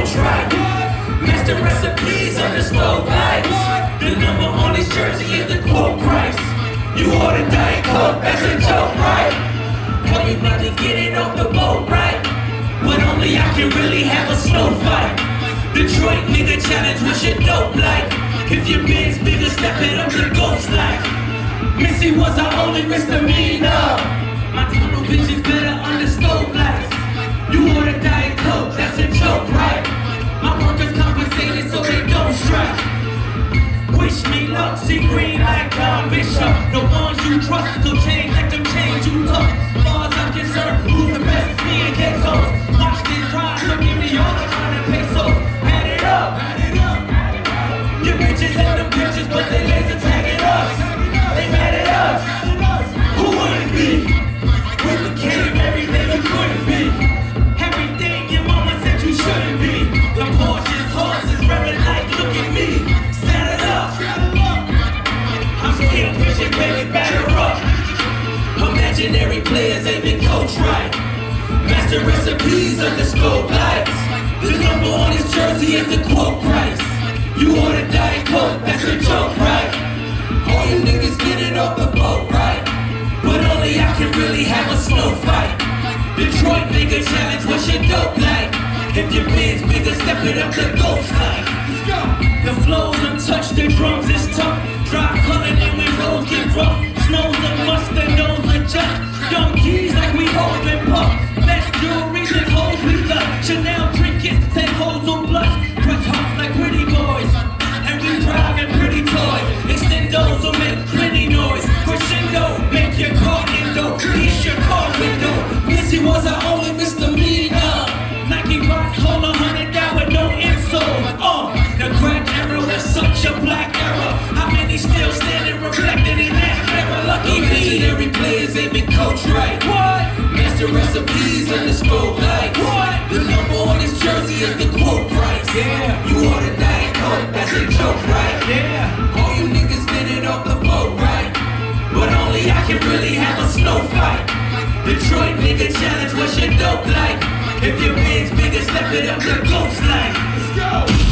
Master recipes on the stove lights. The number on his jersey is the quote price. You order Diet Coke, that's a joke, right? Help me brothers get it off the boat, right? But only I can really have a snow fight. Detroit nigga challenge, what's your dope like? If your bin's bigger, step it up to ghost life. Missy was our only misdemeanor. Luck, see green like Don Bishop. The ones you trust to change, let them change you tough. Far as I'm concerned, who's the best? Me and Quesos. Watch this ride, so give me all the still pushing, baby, batter up. Imaginary players ain't been coached right. Master recipes under scope lights. The number on his jersey is the quote price. You order Diet Coke, that's a joke, right? All you niggas get it off the boat, right? But only I can really have a slow fight. Detroit nigga challenge, what's your dope like? If your bin's bigger, step it up to ghost like. The flows Legendary players ain't been coached right. What? Master recipes on the stove light. What? The number on his jersey is the quote price. Yeah. You order Diet Coke, that's a joke, right? Yeah. All you niggas get it off the boat, right? But only I can really have a snow fight. Detroit nigga challenge, what's your dope like? If your bin's bigger, step it up to ghost like. Let's go.